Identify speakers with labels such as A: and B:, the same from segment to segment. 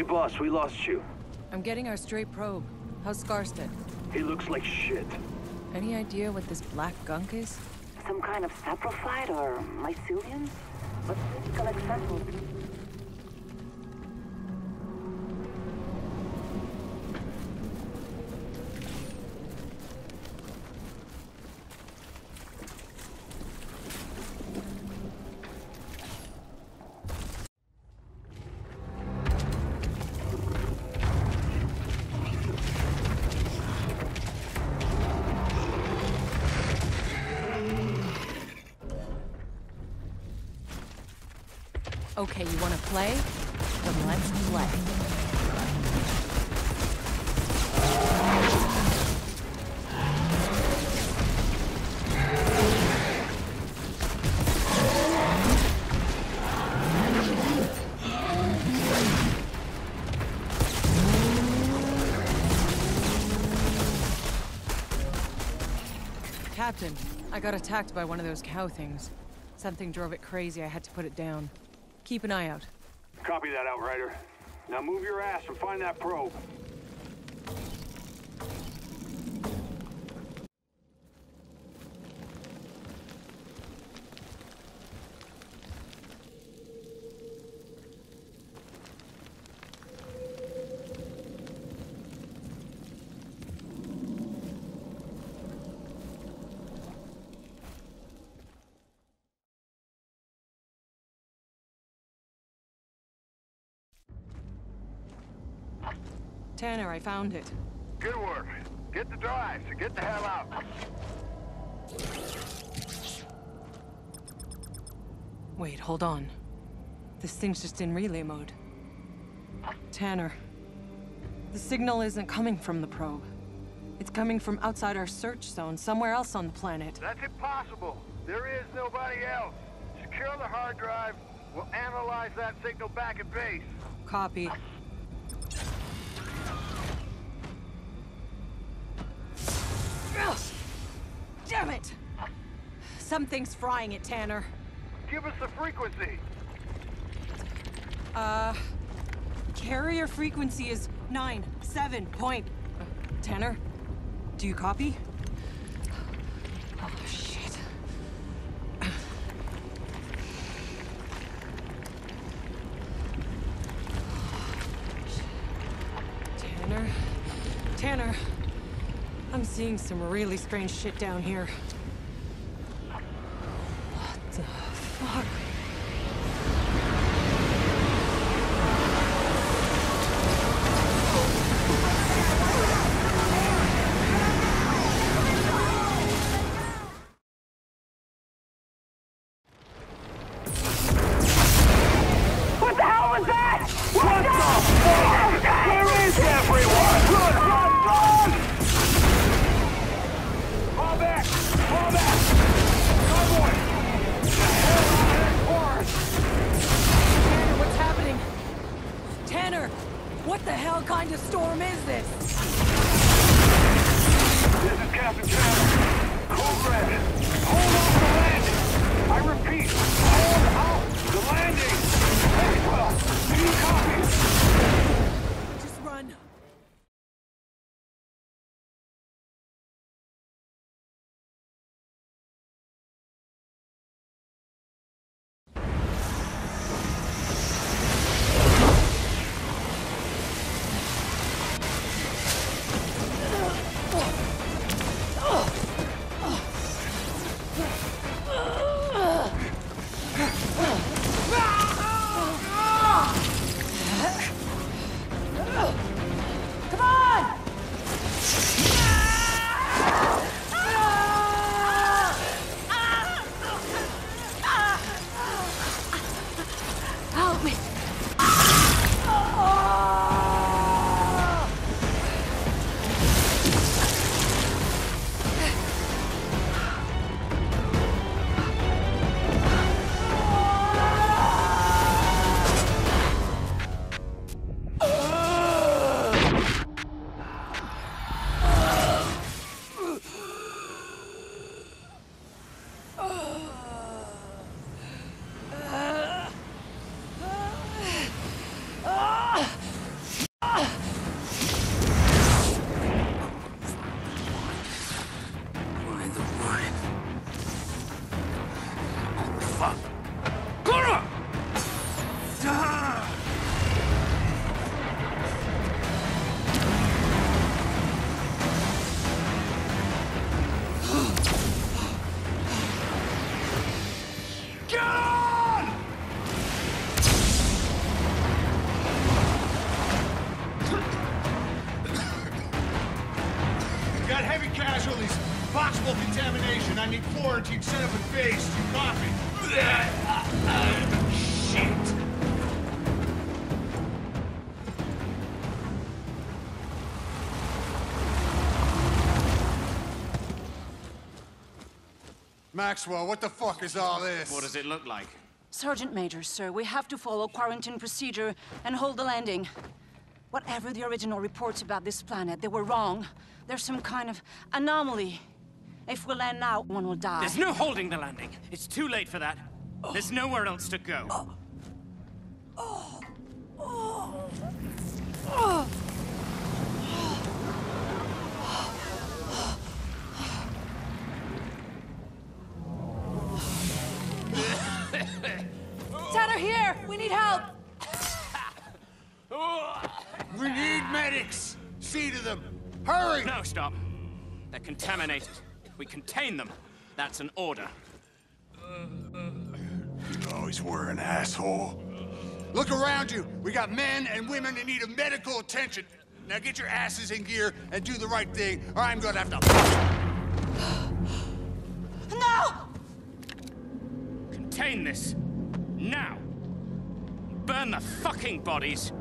A: Hey, boss, we lost you.
B: I'm getting our straight probe. How's Skarstead?
A: He looks like shit.
B: Any idea what this black gunk is?
C: Some kind of saprophyte or mycelium? What's physical accessible?
B: Okay, you wanna play? Then let's play. Captain, I got attacked by one of those cow things. Something drove it crazy, I had to put it down. Keep an eye out.
A: Copy that, Outrider. Now move your ass and find that probe.
B: Tanner, I found it.
D: Good work. Get the drive, and get the hell out.
B: Wait, hold on. This thing's just in relay mode. Tanner, the signal isn't coming from the probe. It's coming from outside our search zone, somewhere else on the planet.
D: That's impossible. There is nobody else. Secure the hard drive. We'll analyze that signal back at base.
B: Copy. Something's frying it, Tanner.
D: Give us the frequency.
B: Uh, carrier frequency is nine seven point. Uh, Tanner, do you copy? Oh shit. Tanner, Tanner, I'm seeing some really strange shit down here. What kind of storm is this?
A: This is Captain Tanner.
E: Contamination. I need quarantine set up and phased. You copy?
F: Shit.
E: Maxwell, what the fuck is all this?
F: What does it look like?
G: Sergeant Major, sir, we have to follow quarantine procedure and hold the landing. Whatever the original reports about this planet, they were wrong. There's some kind of anomaly. If we land now, one will die.
F: There's no holding the landing. It's too late for that. There's nowhere else to go.
G: Tanner, here! We need help!
E: We need medics! See to them! Hurry!
F: No, stop. They're contaminated. We contain them. That's an order.
E: You always were an asshole. Look around you. We got men and women in need of medical attention. Now get your asses in gear and do the right thing, or I'm gonna have to.
G: No!
F: Contain this. Now. Burn the fucking bodies.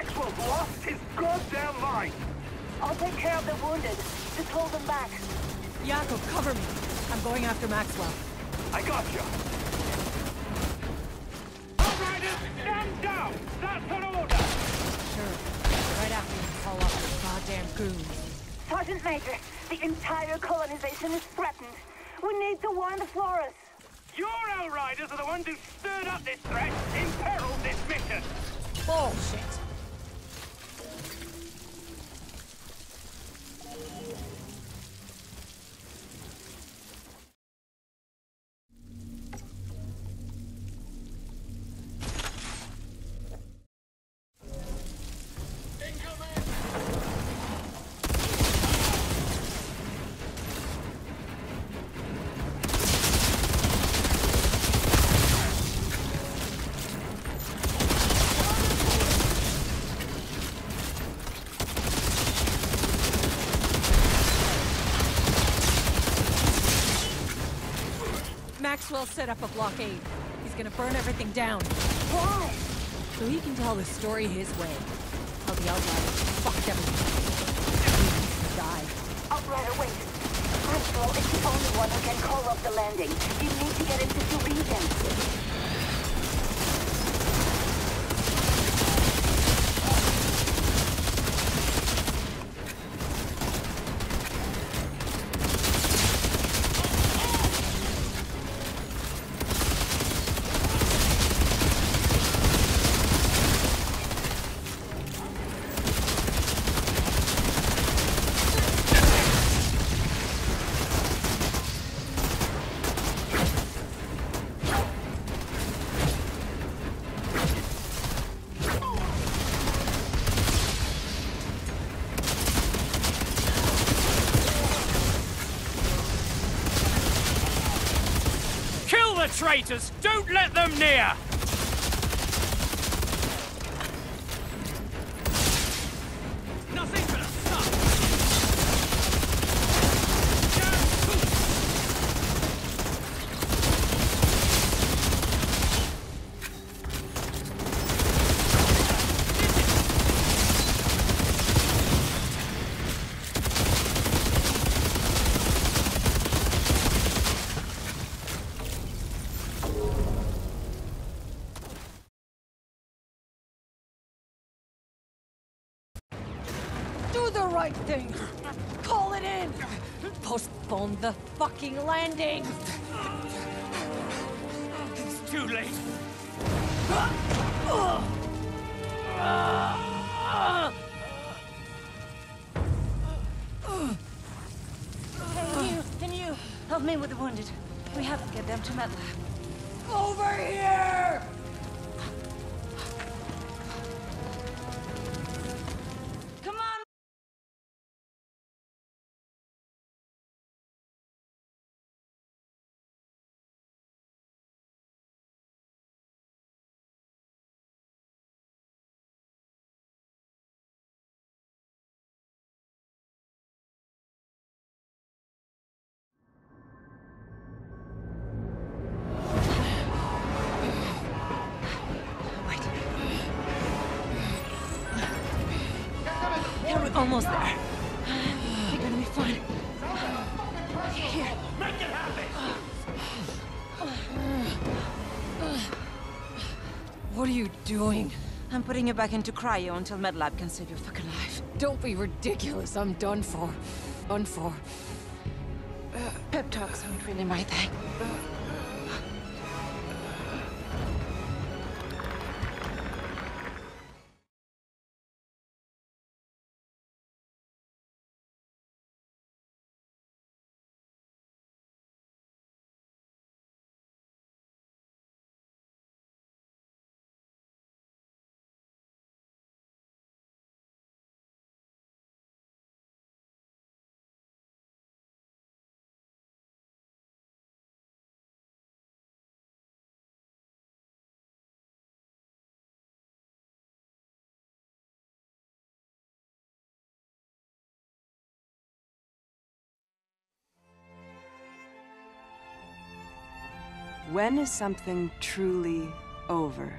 A: Maxwell's lost his goddamn mind.
C: I'll take care of the wounded. Just hold them back.
B: Jakub, cover me. I'm going after Maxwell.
A: I got you. Outriders, stand down. That's an order.
B: Sure. Right after you call off your goddamn goons.
C: Sergeant Major, the entire colonization is threatened. We need to warn the Flores.
A: Your Outriders are the ones who stirred up this threat, imperiled this mission.
B: Bullshit. Maxwell set up a blockade. He's gonna burn everything down.
C: Why?
B: So he can tell the story his way. How the Outriders fucked everything. Needs die.
C: Outrider, wait. Maxwell is the only one who can call off the landing. You need to get into the region.
F: Traitors! Don't let them near!
B: Do the right thing! Call it in! Postpone the fucking landing!
F: It's too late.
G: Can you, can you help me with the wounded? We have to get them to MedLab.
B: Over here!
G: Almost there. You're gonna be fine. Here.
B: What are you doing?
G: I'm putting you back into cryo until MedLab can save your fucking life.
B: Don't be ridiculous. I'm done for. Done for.
G: Pep talks aren't really my thing.
H: Uh, When is something truly over?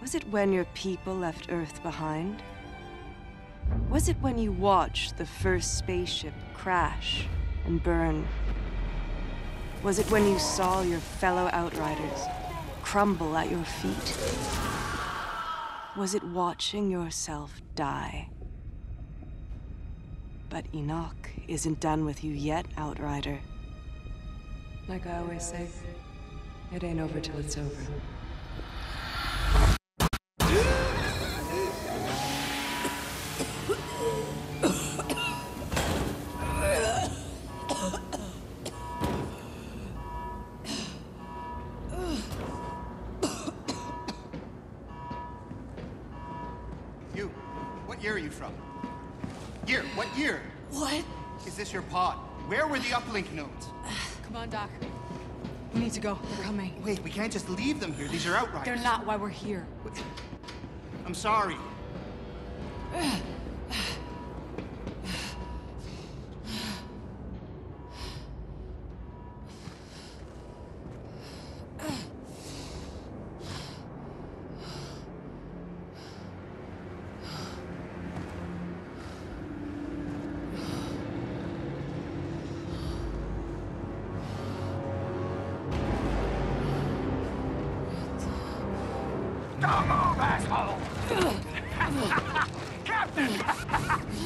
H: Was it when your people left Earth behind? Was it when you watched the first spaceship crash and burn? Was it when you saw your fellow Outriders crumble at your feet? Was it watching yourself die? But Enoch isn't done with you yet, Outrider. Like I always say, it ain't over till it's over.
I: You, what year are you from? Year, what year?
B: What?
I: Is this your pod? Where were the uplink nodes?
B: Come on, Doc. We need to go. They're coming.
I: Wait, we can't just leave them here. These are outriders.
B: They're not why we're here.
I: I'm sorry.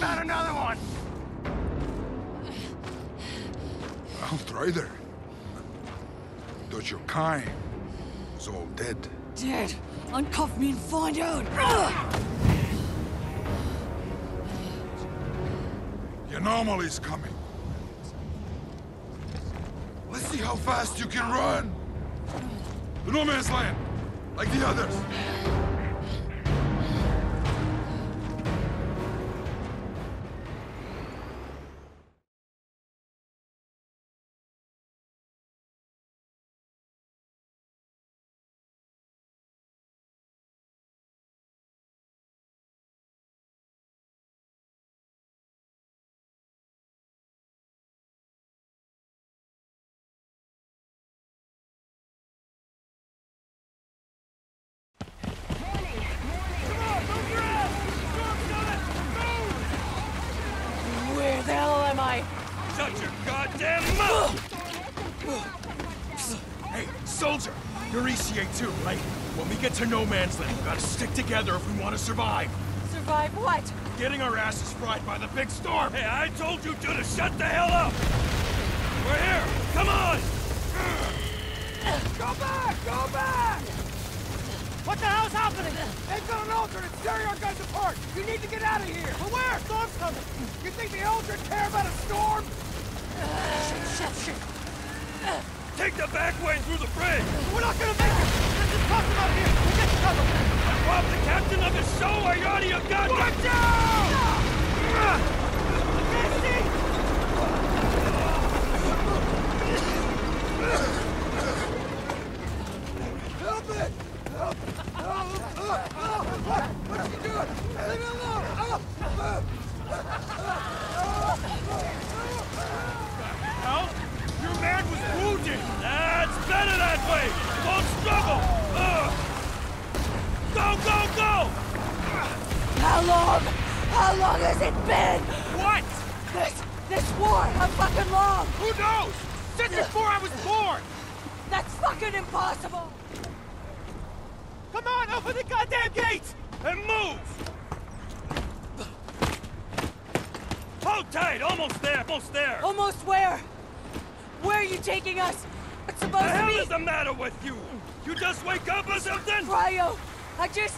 A: Found another one!
J: Outrider. Thought your kind was all dead.
B: Dead. Uncuff me and find out.
J: The anomaly's coming. Let's see how fast you can run. The no man's land, like the others.
K: Soldier! You're ECA too, right? When we get to No Man's Land, we gotta stick together if we want to survive.
B: Survive what?
K: Getting our asses fried by the big storm!
F: Hey, I told you two to shut the hell up! We're here! Come on!
A: Go back! Go back! What the hell's happening? They've got an Altered tearing our guys apart! You need to get out of here! But where? Storm's coming! You think the Eldred care about a storm?
B: Shit, Shit, shit.
F: Take the back way through the bridge!
A: We're not gonna make it! Let's just toss them out here! We'll get you covered!
F: Rob the captain of the show! Are you out of goddamn...
A: Watch out! Misty! Help it! Help! Help! Help! Help! What are you doing? Leave me alone! Help!
F: Hell? Your man was wounded! That's better that way! Don't struggle! Ugh. Go, go, go!
B: How long? How long has it been?
A: What?
B: This, this war, how fucking long?
A: Who knows? Since before I was born!
B: That's fucking impossible!
A: Come on, open the goddamn gates!
F: And move! Hold tight! Almost there! Almost there!
B: Almost where? Where are you taking us? It's supposed
F: the
B: to
F: hell
B: be...
F: is the matter with you? You just wake up or something?
B: Cryo, I just...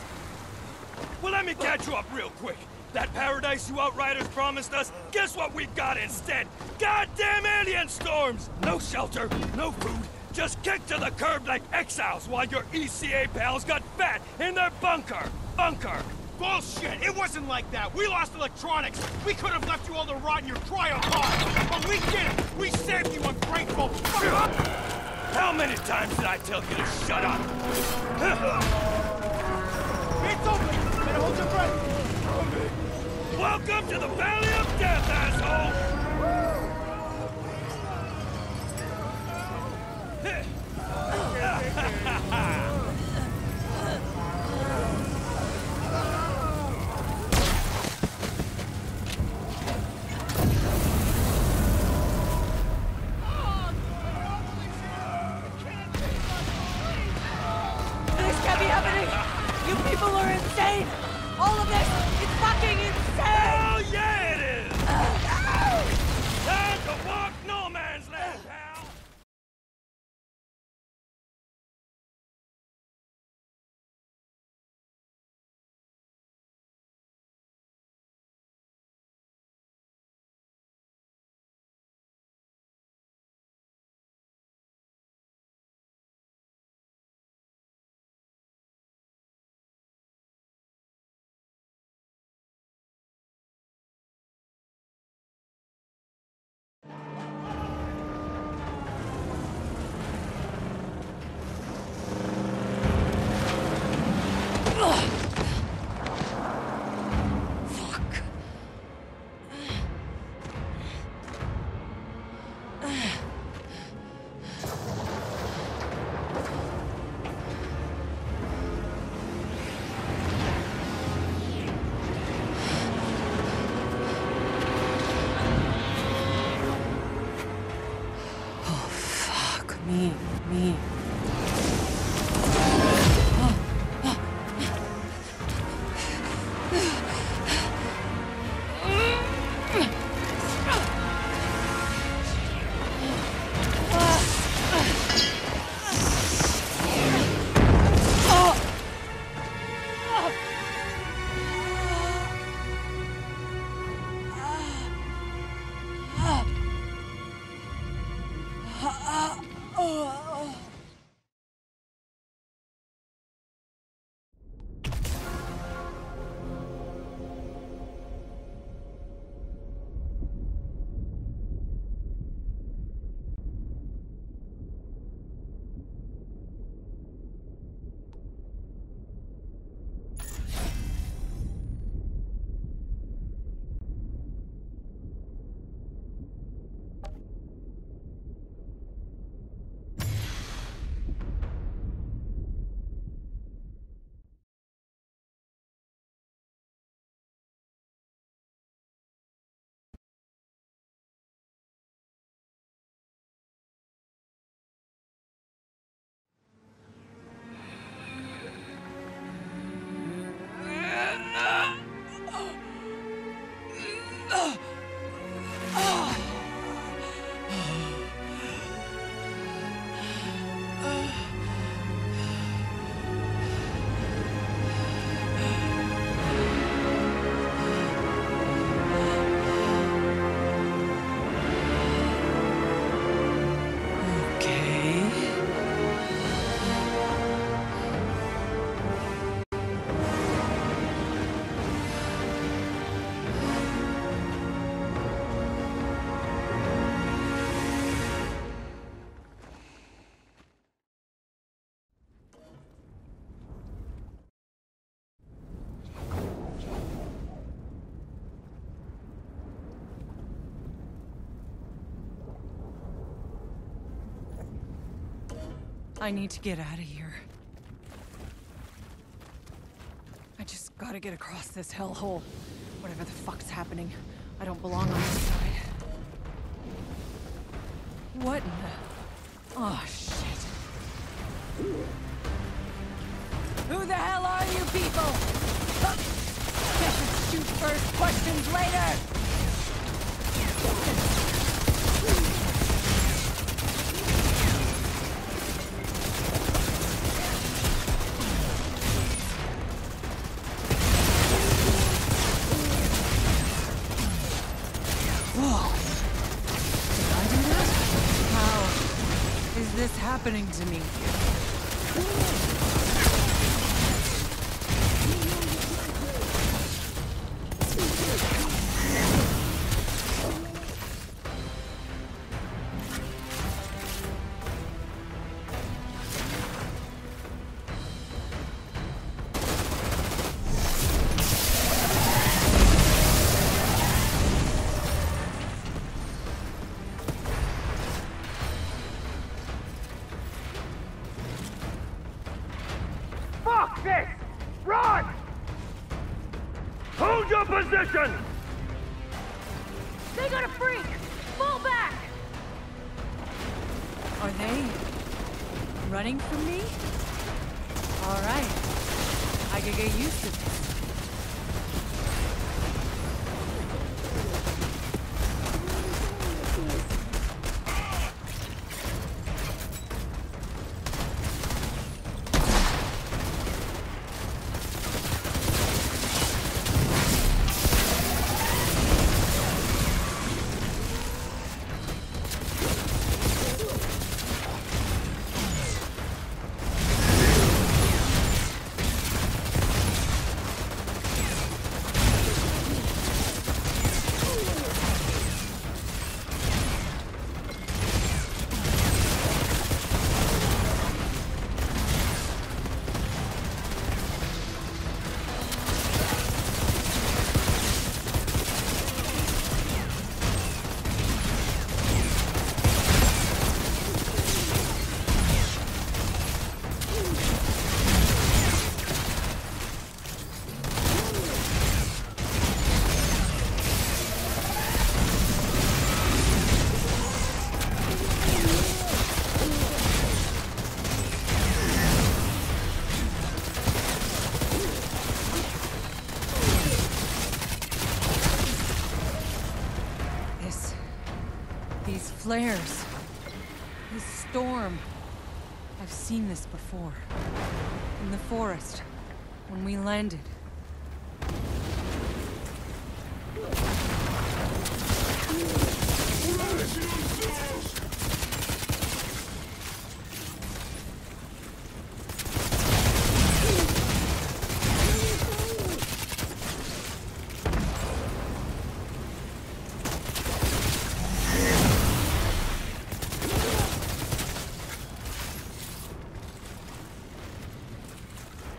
F: Well, let me catch you up real quick. That paradise you outriders promised us, guess what we got instead? Goddamn alien storms! No shelter, no food, just kicked to the curb like exiles while your ECA pals got fat in their bunker. Bunker.
A: Bullshit! It wasn't like that! We lost electronics! We could have left you all to rot in your cryo pod! But we didn't! We saved you, ungrateful!
F: How many times did I tell you to shut up?
A: It's open! Better hold your breath!
F: Welcome to the Valley of Death, asshole!
B: This I need to get out of here. I just gotta get across this hellhole. Whatever the fuck's happening, I don't belong on this side. What in the... Oh, shit. Who the hell are you people? Shoot first, questions later! Whoa. Did I do that? How is this happening to me?
A: Your position!
C: They got a freak! Fall back!
B: Are they running from me? All right. I could get used to this. This. Flares. This storm. I've seen this before. In the forest. When we landed.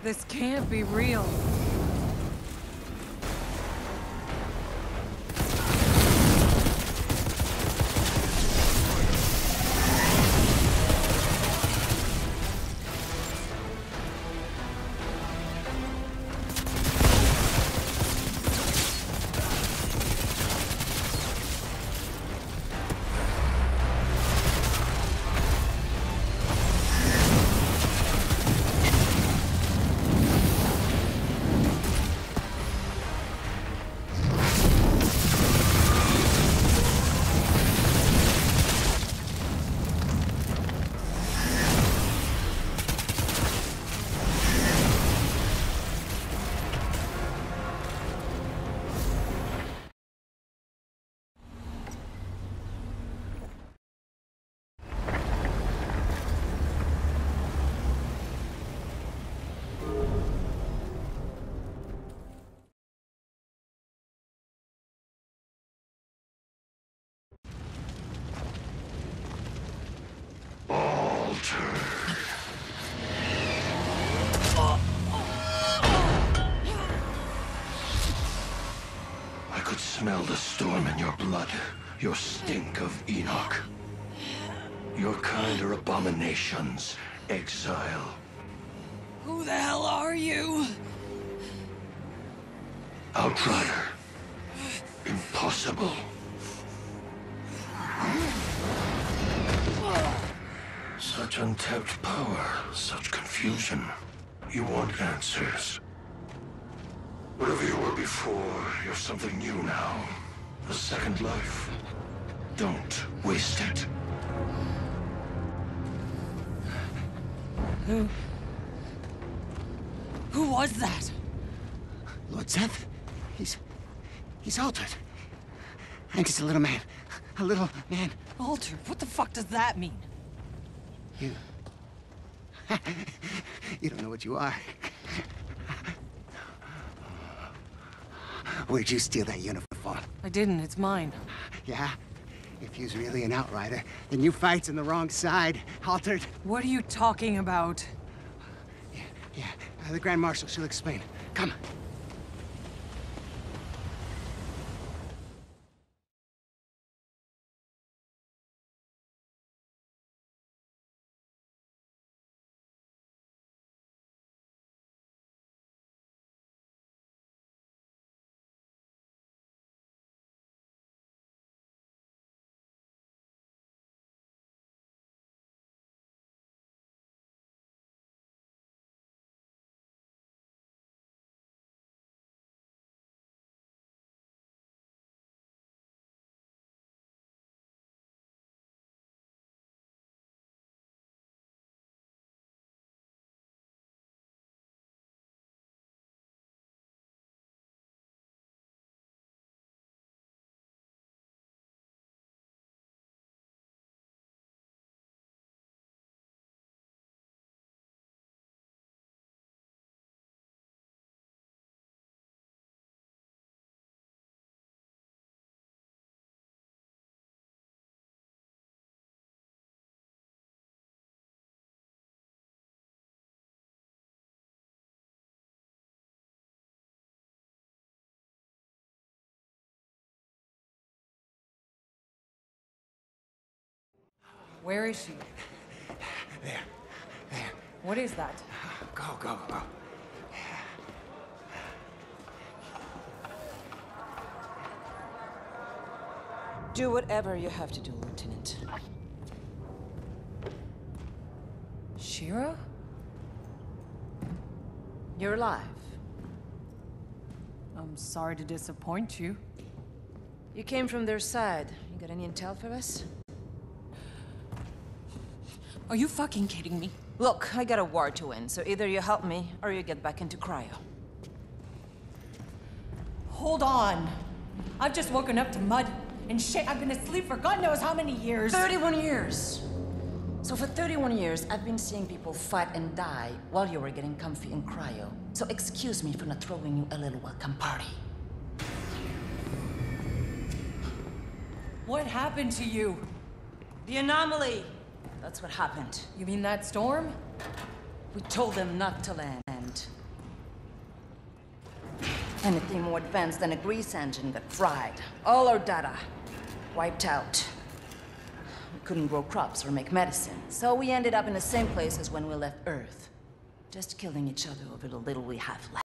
B: This can't be real.
L: Smell the storm in your blood, your stink of Enoch. Your kind are abominations, exile.
B: Who the hell are you?
L: Outrider, impossible. Such untapped power, such confusion. You want answers. Whatever you were before, you're something new now. A second life. Don't waste it.
B: Who... Who was that?
M: Lord Zeth? He's... he's altered. I'm just a little man. A little man.
B: Altered? What the fuck does that mean?
M: You... you don't know what you are. Where'd you steal that uniform?
B: I didn't, it's mine.
M: Yeah? If you's really an outrider, then you fights on the wrong side, Altered.
B: What are you talking about?
M: Yeah, yeah. Uh, the Grand Marshal, she'll explain. Come.
B: Where is she?
M: There. There.
B: What is that?
M: Go, go, go.
G: Do whatever you have to do, Lieutenant.
B: Shira?
G: You're alive.
B: I'm sorry to disappoint you.
G: You came from their side. You got any intel for us?
B: Are you fucking kidding me?
G: Look, I got a war to win, so either you help me, or you get back into cryo.
B: Hold on. I've just woken up to mud and shit. I've been asleep for God knows how many years.
G: 31 years! So for 31 years, I've been seeing people fight and die while you were getting comfy in cryo. So excuse me for not throwing you a little welcome party.
B: What happened to you?
G: The anomaly! That's what happened.
B: You mean that storm?
G: We told them not to land. Anything more advanced than a grease engine got fried. All our data wiped out. We couldn't grow crops or make medicine, so we ended up in the same place as when we left Earth. Just killing each other over the little we have left.